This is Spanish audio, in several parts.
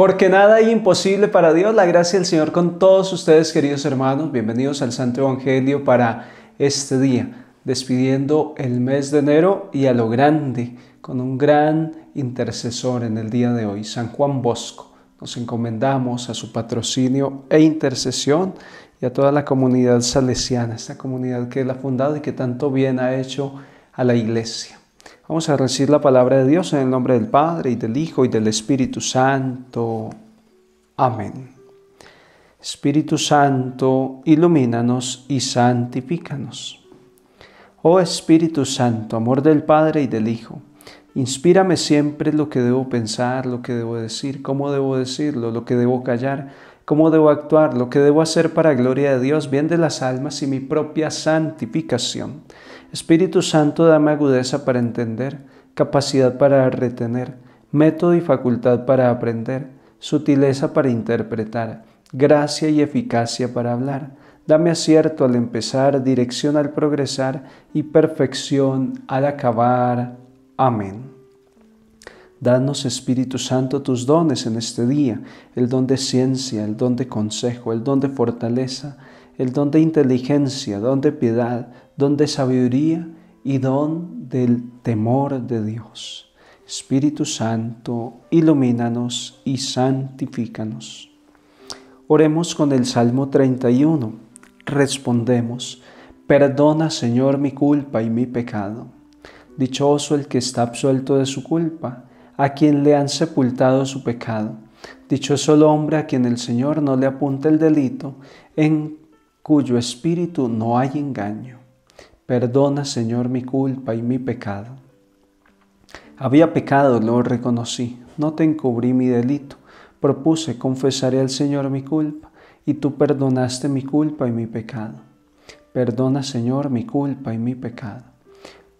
Porque nada hay imposible para Dios. La gracia del Señor con todos ustedes, queridos hermanos. Bienvenidos al Santo Evangelio para este día, despidiendo el mes de enero y a lo grande, con un gran intercesor en el día de hoy, San Juan Bosco. Nos encomendamos a su patrocinio e intercesión y a toda la comunidad salesiana, esta comunidad que él ha fundado y que tanto bien ha hecho a la iglesia. Vamos a recibir la palabra de Dios en el nombre del Padre y del Hijo y del Espíritu Santo. Amén. Espíritu Santo, ilumínanos y santifícanos. Oh Espíritu Santo, amor del Padre y del Hijo, inspírame siempre lo que debo pensar, lo que debo decir, cómo debo decirlo, lo que debo callar, cómo debo actuar, lo que debo hacer para gloria de Dios, bien de las almas y mi propia santificación Espíritu Santo, dame agudeza para entender, capacidad para retener, método y facultad para aprender, sutileza para interpretar, gracia y eficacia para hablar. Dame acierto al empezar, dirección al progresar y perfección al acabar. Amén. Danos, Espíritu Santo, tus dones en este día, el don de ciencia, el don de consejo, el don de fortaleza, el don de inteligencia, don de piedad, don de sabiduría y don del temor de Dios. Espíritu Santo, ilumínanos y santifícanos. Oremos con el Salmo 31. Respondemos, perdona Señor mi culpa y mi pecado. Dichoso el que está absuelto de su culpa, a quien le han sepultado su pecado. Dichoso el hombre a quien el Señor no le apunta el delito, en cuyo espíritu no hay engaño. Perdona, Señor, mi culpa y mi pecado. Había pecado, lo reconocí, no te encubrí mi delito. Propuse, confesaré al Señor mi culpa, y tú perdonaste mi culpa y mi pecado. Perdona, Señor, mi culpa y mi pecado.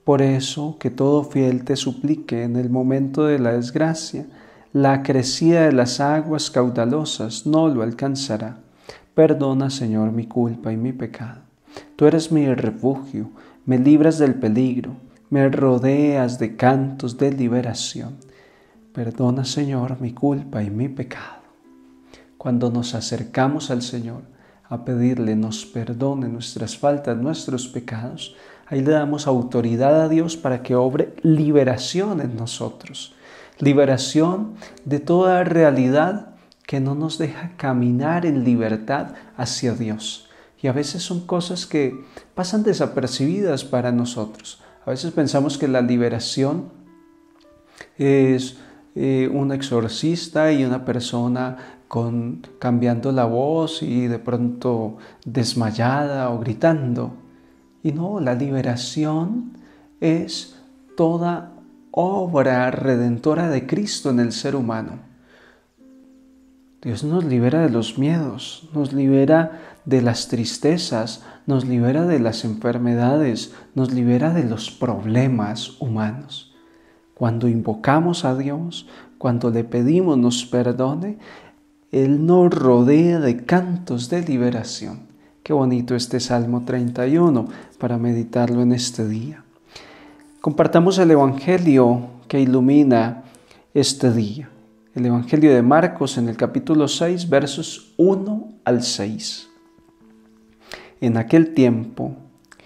Por eso, que todo fiel te suplique en el momento de la desgracia, la crecida de las aguas caudalosas no lo alcanzará. Perdona, Señor, mi culpa y mi pecado. Tú eres mi refugio, me libras del peligro, me rodeas de cantos de liberación. Perdona, Señor, mi culpa y mi pecado. Cuando nos acercamos al Señor a pedirle nos perdone nuestras faltas, nuestros pecados, ahí le damos autoridad a Dios para que obre liberación en nosotros. Liberación de toda realidad que no nos deja caminar en libertad hacia Dios. Y a veces son cosas que pasan desapercibidas para nosotros. A veces pensamos que la liberación es eh, un exorcista y una persona con, cambiando la voz y de pronto desmayada o gritando. Y no, la liberación es toda obra redentora de Cristo en el ser humano. Dios nos libera de los miedos, nos libera de las tristezas, nos libera de las enfermedades, nos libera de los problemas humanos. Cuando invocamos a Dios, cuando le pedimos nos perdone, Él nos rodea de cantos de liberación. Qué bonito este Salmo 31 para meditarlo en este día. Compartamos el Evangelio que ilumina este día el Evangelio de Marcos en el capítulo 6, versos 1 al 6. En aquel tiempo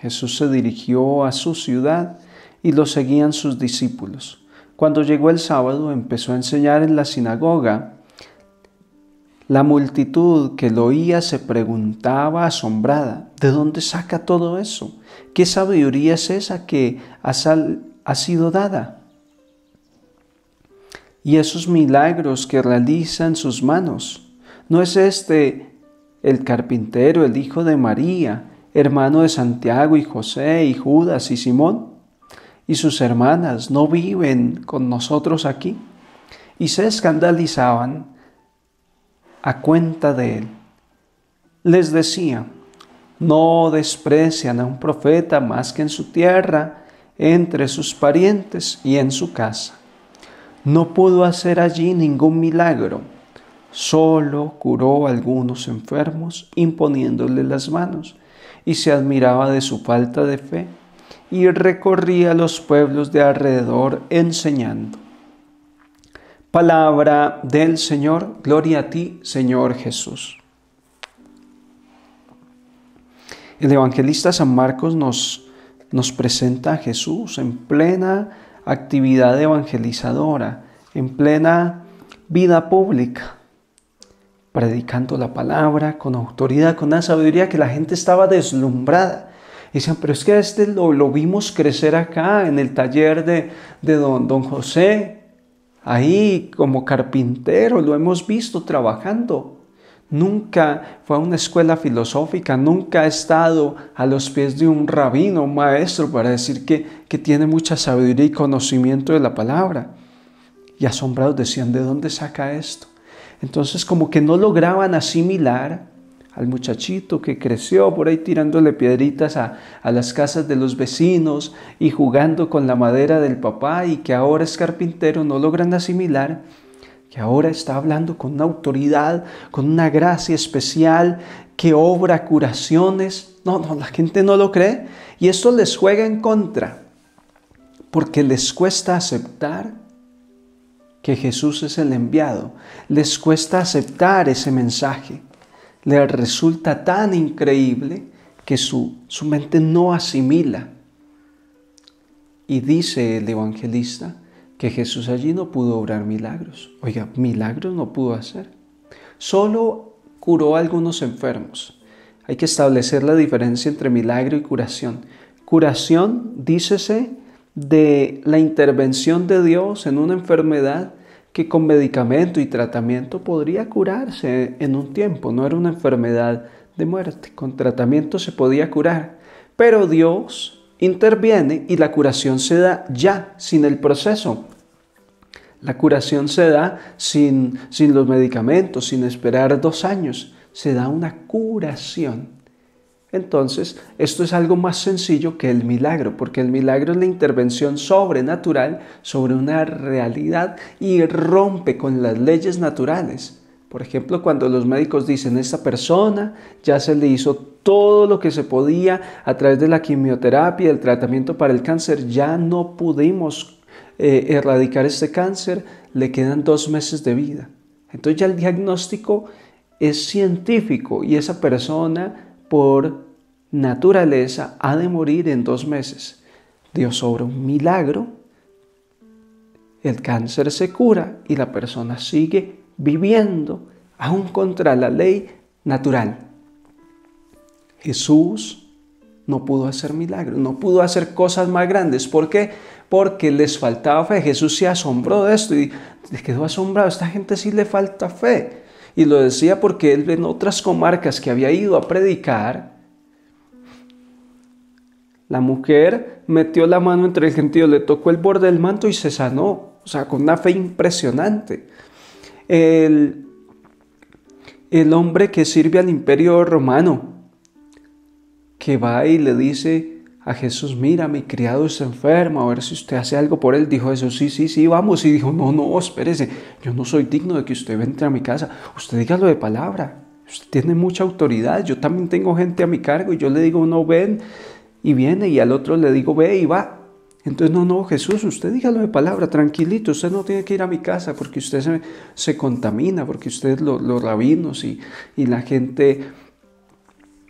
Jesús se dirigió a su ciudad y lo seguían sus discípulos. Cuando llegó el sábado empezó a enseñar en la sinagoga. La multitud que lo oía se preguntaba asombrada, ¿de dónde saca todo eso? ¿Qué sabiduría es esa que ha sido dada? Y esos milagros que realizan sus manos. ¿No es este el carpintero, el hijo de María, hermano de Santiago y José y Judas y Simón? ¿Y sus hermanas no viven con nosotros aquí? Y se escandalizaban a cuenta de él. Les decía, no desprecian a un profeta más que en su tierra, entre sus parientes y en su casa. No pudo hacer allí ningún milagro, solo curó a algunos enfermos imponiéndole las manos y se admiraba de su falta de fe y recorría los pueblos de alrededor enseñando. Palabra del Señor, gloria a ti, Señor Jesús. El evangelista San Marcos nos, nos presenta a Jesús en plena actividad evangelizadora, en plena vida pública, predicando la palabra con autoridad, con una sabiduría que la gente estaba deslumbrada. Y decían, pero es que este lo, lo vimos crecer acá en el taller de, de don, don José, ahí como carpintero, lo hemos visto trabajando. Nunca fue a una escuela filosófica, nunca ha estado a los pies de un rabino, un maestro, para decir que, que tiene mucha sabiduría y conocimiento de la palabra. Y asombrados decían, ¿de dónde saca esto? Entonces como que no lograban asimilar al muchachito que creció por ahí tirándole piedritas a, las casas de los vecinos y jugando con la madera del papá y que ahora es carpintero, no logran asimilar que ahora está hablando con una autoridad, con una gracia especial, que obra curaciones. No, no, la gente no lo cree y esto les juega en contra porque les cuesta aceptar que Jesús es el enviado, les cuesta aceptar ese mensaje le resulta tan increíble que su, su mente no asimila. Y dice el evangelista que Jesús allí no pudo obrar milagros. Oiga, milagros no pudo hacer. Solo curó a algunos enfermos. Hay que establecer la diferencia entre milagro y curación. Curación, dícese, de la intervención de Dios en una enfermedad que con medicamento y tratamiento podría curarse en un tiempo, no era una enfermedad de muerte, con tratamiento se podía curar, pero Dios interviene y la curación se da ya, sin el proceso. La curación se da sin, sin los medicamentos, sin esperar dos años, se da una curación. Entonces, esto es algo más sencillo que el milagro, porque el milagro es la intervención sobrenatural sobre una realidad y rompe con las leyes naturales. Por ejemplo, cuando los médicos dicen, esta persona ya se le hizo todo lo que se podía a través de la quimioterapia, el tratamiento para el cáncer, ya no pudimos eh, erradicar este cáncer, le quedan dos meses de vida. Entonces ya el diagnóstico es científico y esa persona por naturaleza ha de morir en dos meses. Dios obra un milagro, el cáncer se cura y la persona sigue viviendo aún contra la ley natural. Jesús no pudo hacer milagros, no pudo hacer cosas más grandes. ¿Por qué? Porque les faltaba fe. Jesús se asombró de esto y quedó asombrado. Esta gente sí le falta fe. Y lo decía porque él en otras comarcas que había ido a predicar, la mujer metió la mano entre el gentío, le tocó el borde del manto y se sanó, o sea, con una fe impresionante. El, el hombre que sirve al imperio romano, que va y le dice a Jesús, mira, mi criado está enfermo, a ver si usted hace algo por él. Dijo eso, sí, sí, sí, vamos. Y dijo, no, no, espérese, yo no soy digno de que usted entre a mi casa. Usted dígalo de palabra. Usted tiene mucha autoridad. Yo también tengo gente a mi cargo y yo le digo, no, ven, y viene y al otro le digo, ve y va. Entonces, no, no, Jesús, usted dígalo de palabra, tranquilito, usted no tiene que ir a mi casa porque usted se, se contamina, porque usted, los rabinos y, y la gente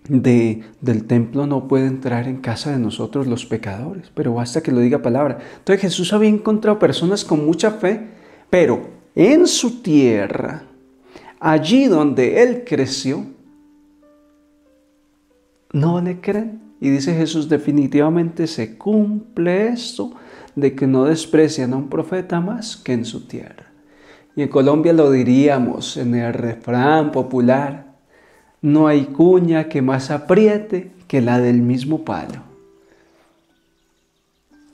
de, del templo no puede entrar en casa de nosotros los pecadores, pero basta que lo diga palabra. Entonces Jesús había encontrado personas con mucha fe, pero en su tierra, allí donde él creció, no le creen. Y dice Jesús, definitivamente se cumple esto de que no desprecian a un profeta más que en su tierra. Y en Colombia lo diríamos en el refrán popular, no hay cuña que más apriete que la del mismo palo.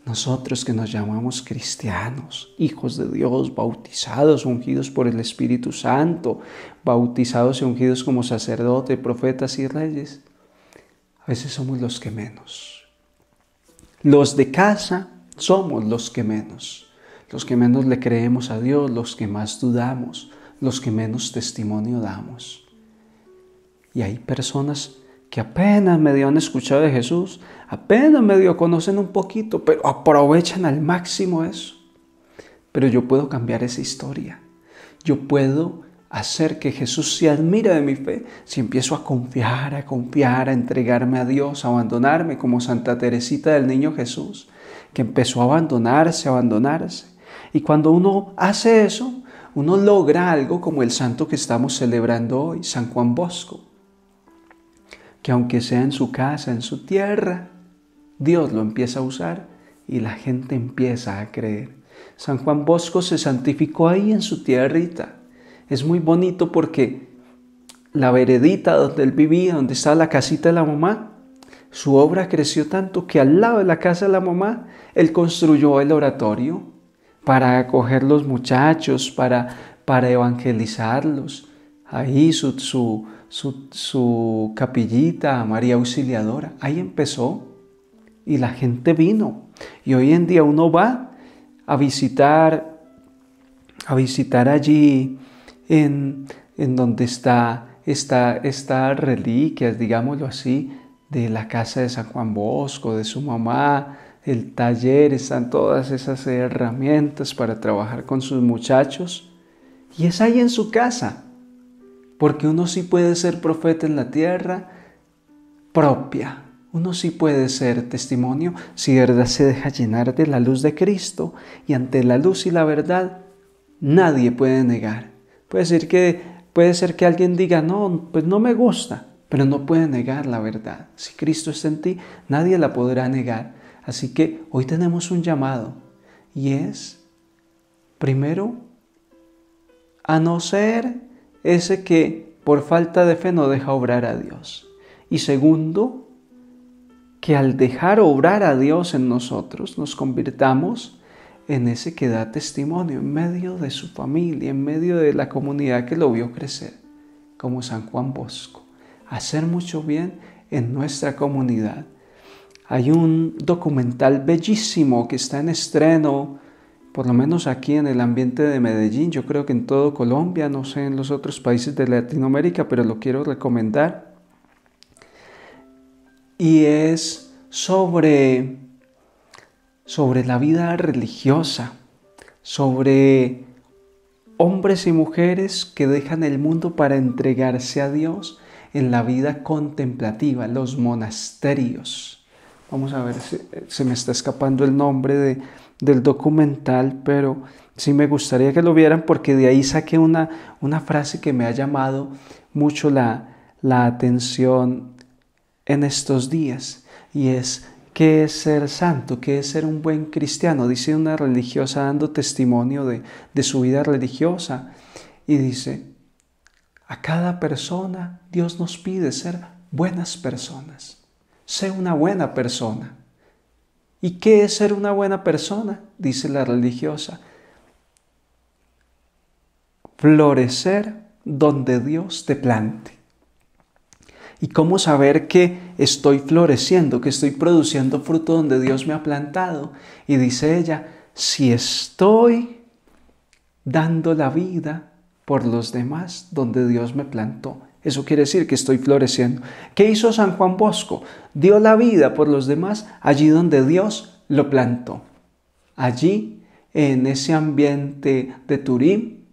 Nosotros que nos llamamos cristianos, hijos de Dios, bautizados, ungidos por el Espíritu Santo, bautizados y ungidos como sacerdotes, profetas y reyes, a veces somos los que menos. Los de casa somos los que menos. Los que menos le creemos a Dios, los que más dudamos, los que menos testimonio damos. Y hay personas que apenas medio han escuchado de Jesús, apenas medio conocen un poquito, pero aprovechan al máximo eso. pero yo puedo cambiar esa historia. Yo puedo hacer que Jesús se admire de mi fe si empiezo a confiar, a confiar, a entregarme a Dios, a abandonarme como Santa Teresita del Niño Jesús, que empezó a abandonarse, a abandonarse. Y cuando uno hace eso, uno logra algo como el santo que estamos celebrando hoy, San Juan Bosco, que aunque sea en su casa, en su tierra, Dios lo empieza a usar y la gente empieza a creer. San Juan Bosco se santificó ahí en su tierrita. Es muy bonito porque la veredita donde él vivía, donde estaba la casita de la mamá, su obra creció tanto que al lado de la casa de la mamá, él construyó el oratorio para acoger los muchachos, para, para evangelizarlos. Ahí su, su, su, capillita, María Auxiliadora, ahí empezó y la gente vino. Y hoy en día uno va a visitar, a visitar allí en, en donde está esta, estas reliquias, digámoslo así, de la casa de San Juan Bosco, de su mamá, el taller, están todas esas herramientas para trabajar con sus muchachos. Y es ahí en su casa, porque uno sí puede ser profeta en la tierra propia. Uno sí puede ser testimonio si de verdad se deja llenar de la luz de Cristo y ante la luz y la verdad nadie puede negar. Puede ser que, puede ser que alguien diga, no, pues no me gusta, pero no puede negar la verdad. Si Cristo está en ti, nadie la podrá negar. Así que hoy tenemos un llamado y es, primero, a no ser ese que por falta de fe no deja obrar a Dios. Y segundo, que al dejar obrar a Dios en nosotros nos convirtamos en ese que da testimonio en medio de su familia, en medio de la comunidad que lo vio crecer, como San Juan Bosco. Hacer mucho bien en nuestra comunidad. Hay un documental bellísimo que está en estreno, por lo menos aquí en el ambiente de Medellín, yo creo que en todo Colombia, no sé en los otros países de Latinoamérica, pero lo quiero recomendar y es sobre, sobre la vida religiosa, sobre hombres y mujeres que dejan el mundo para entregarse a Dios en la vida contemplativa, los monasterios. Vamos a ver, si se me está escapando el nombre de, del documental, pero sí me gustaría que lo vieran porque de ahí saqué una, una frase que me ha llamado mucho la, la atención en estos días y es qué es ser santo, qué es ser un buen cristiano. Dice una religiosa dando testimonio de, de su vida religiosa y dice, a cada persona Dios nos pide ser buenas personas. Sé una buena persona. ¿Y qué es ser una buena persona? Dice la religiosa. Florecer donde Dios te plante. ¿Y cómo saber que estoy floreciendo, que estoy produciendo fruto donde Dios me ha plantado? Y dice ella, si estoy dando la vida por los demás donde Dios me plantó. Eso quiere decir que estoy floreciendo. ¿Qué hizo San Juan Bosco? Dio la vida por los demás allí donde Dios lo plantó. Allí, en ese ambiente de Turín,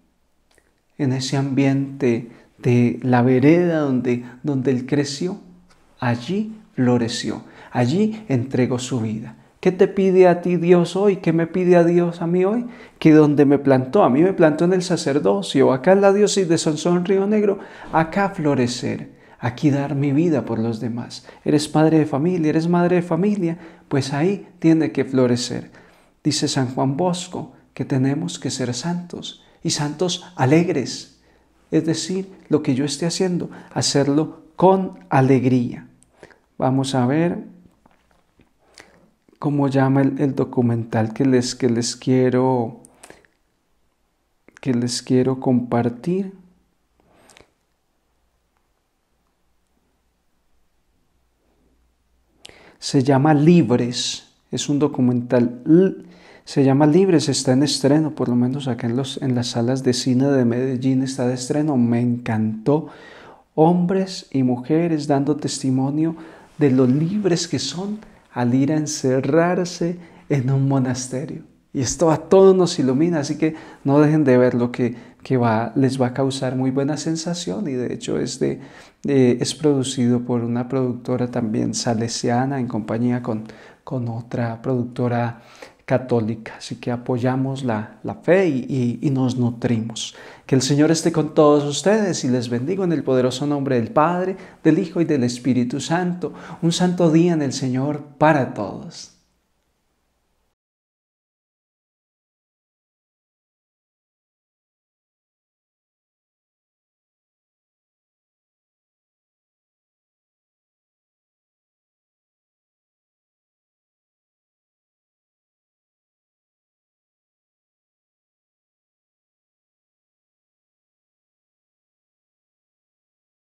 en ese ambiente de la vereda donde, donde él creció, allí floreció, allí entregó su vida. ¿Qué te pide a ti Dios hoy? ¿Qué me pide a Dios a mí hoy? Que donde me plantó, a mí me plantó en el sacerdocio, acá en la diócesis de Sansón Río Negro, acá florecer, aquí dar mi vida por los demás. Eres padre de familia, eres madre de familia, pues ahí tiene que florecer. Dice San Juan Bosco que tenemos que ser santos y santos alegres, es decir, lo que yo esté haciendo, hacerlo con alegría. Vamos a ver cómo llama el, documental que les, que les quiero que les quiero compartir. Se llama Libres. Es un documental se llama Libres, está en estreno, por lo menos acá en, los, en las salas de cine de Medellín está de estreno. Me encantó. Hombres y mujeres dando testimonio de lo libres que son al ir a encerrarse en un monasterio. Y esto a todo nos ilumina, así que no dejen de ver lo que, que va, les va a causar muy buena sensación y de hecho es, es producido por una productora también salesiana en compañía con, con otra productora católica. Así que apoyamos la, fe y, y, nos nutrimos. Que el Señor esté con todos ustedes y les bendigo en el poderoso nombre del Padre, del Hijo y del Espíritu Santo. Un santo día en el Señor para todos.